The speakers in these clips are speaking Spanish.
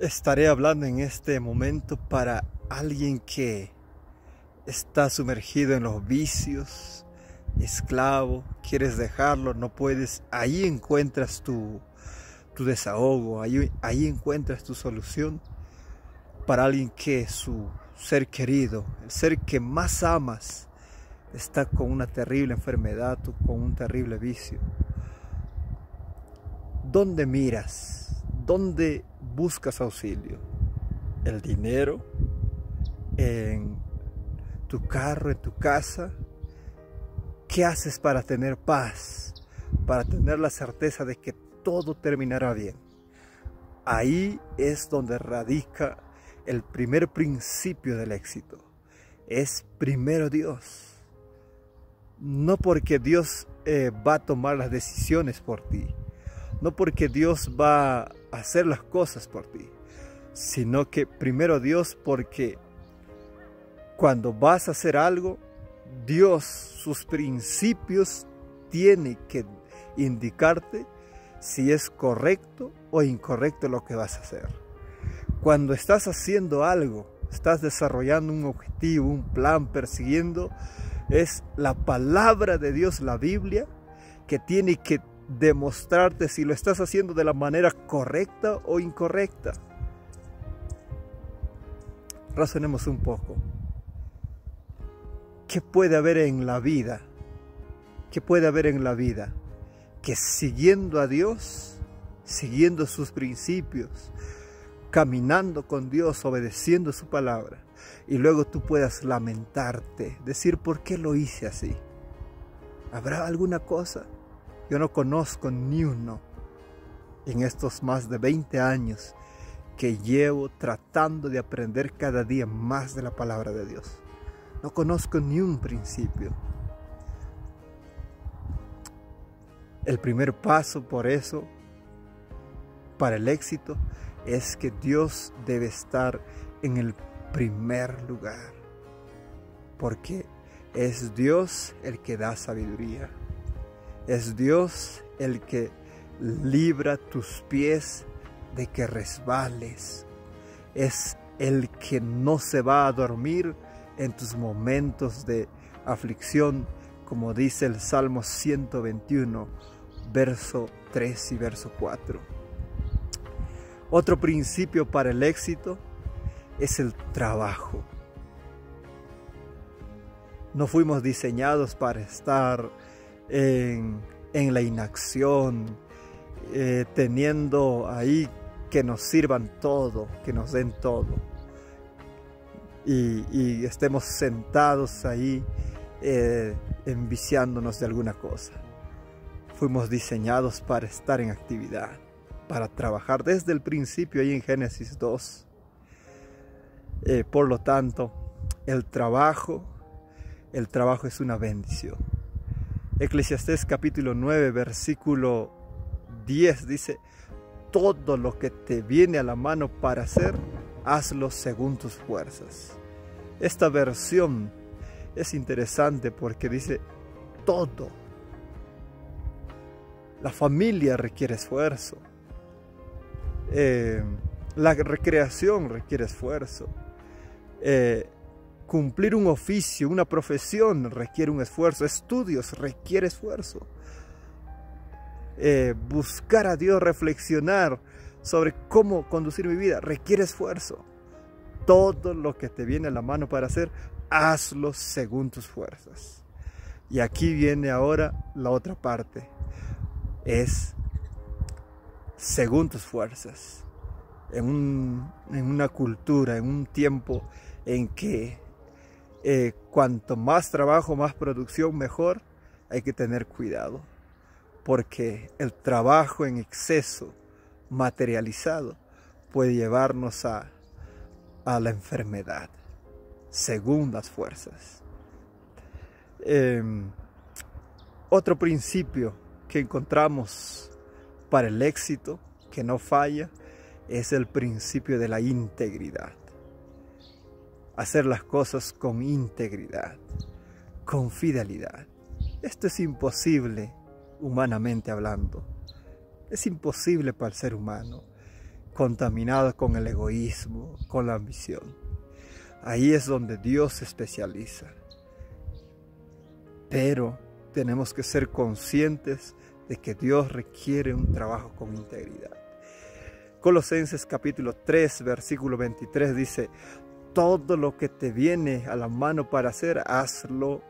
Estaré hablando en este momento para alguien que está sumergido en los vicios, esclavo, quieres dejarlo, no puedes. Ahí encuentras tu, tu desahogo, ahí, encuentras tu solución para alguien que su ser querido, el ser que más amas, está con una terrible enfermedad o con un terrible vicio. ¿Dónde miras? ¿Dónde buscas auxilio? ¿El dinero? ¿En tu carro? ¿En tu casa? ¿Qué haces para tener paz? Para tener la certeza de que todo terminará bien. Ahí es donde radica el primer principio del éxito. Es primero Dios. No porque Dios eh, va a tomar las decisiones por ti no porque Dios va a hacer las cosas por ti, sino que primero Dios porque cuando vas a hacer algo, Dios, sus principios, tiene que indicarte si es correcto o incorrecto lo que vas a hacer. Cuando estás haciendo algo, estás desarrollando un objetivo, un plan, persiguiendo, es la palabra de Dios, la Biblia, que tiene que demostrarte si lo estás haciendo de la manera correcta o incorrecta. Razonemos un poco. ¿Qué puede haber en la vida? ¿Qué puede haber en la vida? Que siguiendo a Dios, siguiendo sus principios, caminando con Dios, obedeciendo su palabra, y luego tú puedas lamentarte, decir, ¿por qué lo hice así? ¿Habrá alguna cosa? Yo no conozco ni uno en estos más de 20 años que llevo tratando de aprender cada día más de la palabra de Dios. No conozco ni un principio. El primer paso por eso, para el éxito, es que Dios debe estar en el primer lugar. Porque es Dios el que da sabiduría. Es Dios el que libra tus pies de que resbales. Es el que no se va a dormir en tus momentos de aflicción, como dice el Salmo 121, verso 3 y verso 4. Otro principio para el éxito es el trabajo. No fuimos diseñados para estar en, la inacción, eh, teniendo ahí que nos sirvan todo, que nos den todo. Y, estemos sentados ahí eh, enviciándonos de alguna cosa. Fuimos diseñados para estar en actividad, para trabajar desde el principio ahí en Génesis 2. Eh, por lo tanto, el trabajo, el trabajo es una bendición. Eclesiastés capítulo 9, versículo 10 dice, todo lo que te viene a la mano para hacer, hazlo según tus fuerzas. Esta versión es interesante porque dice todo. La familia requiere esfuerzo. Eh, la recreación requiere esfuerzo. Eh, Cumplir un oficio, una profesión requiere un esfuerzo, estudios requiere esfuerzo. Eh, buscar a Dios, reflexionar sobre cómo conducir mi vida requiere esfuerzo. Todo lo que te viene a la mano para hacer, hazlo según tus fuerzas. Y aquí viene ahora la otra parte. Es según tus fuerzas. En, en una cultura, en un tiempo en que eh, cuanto más trabajo, más producción, mejor, hay que tener cuidado. Porque el trabajo en exceso, materializado, puede llevarnos a, a la enfermedad, según las fuerzas. Em, otro principio que encontramos para el éxito, que no falla, es el principio de la integridad hacer las cosas con integridad, con fidelidad. Esto es imposible humanamente hablando. Es imposible para el ser humano contaminados con el egoísmo, con la ambición. Ahí es donde Dios se especializa. Pero tenemos que ser conscientes de que Dios requiere un trabajo con integridad. Colosenses capítulo 3, versículo 23 dice, todo lo que te viene a la mano para hacer, hazlo,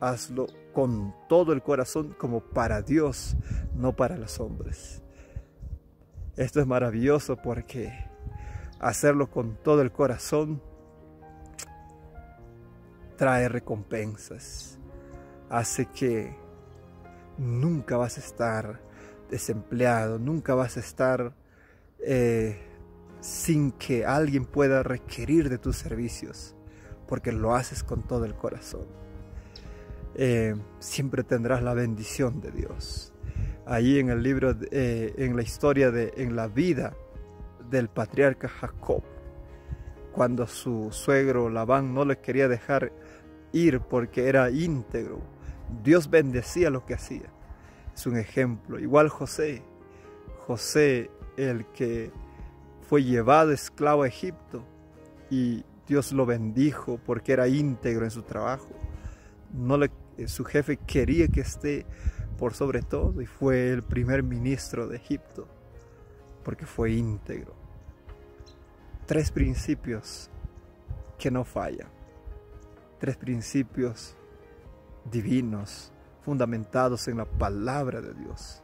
hazlo con todo el corazón como para Dios, no para los hombres. Esto es maravilloso porque hacerlo con todo el corazón trae recompensas. Hace que nunca vas a estar desempleado, nunca vas a estar eh, sin que alguien pueda requerir de tus servicios, porque lo haces con todo el corazón. Eh, siempre tendrás la bendición de Dios allí en el libro, eh, en la historia de, en la vida del patriarca Jacob, cuando su suegro Labán no le quería dejar ir porque era íntegro, Dios bendecía lo que hacía. Es un ejemplo. Igual José, José el que fue llevado esclavo a Egipto y Dios lo bendijo porque era íntegro en su trabajo. No le, su jefe quería que esté por sobre todo y fue el primer ministro de Egipto porque fue íntegro. Tres principios que no fallan. Tres principios divinos fundamentados en la palabra de Dios.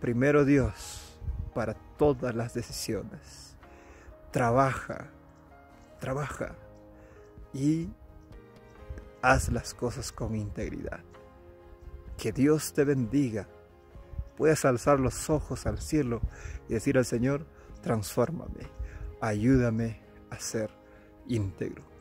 Primero Dios para todas las decisiones. Trabaja, trabaja y haz las cosas con integridad. Que Dios te bendiga. Puedes alzar los ojos al cielo y decir al Señor, transfórmame, ayúdame a ser íntegro.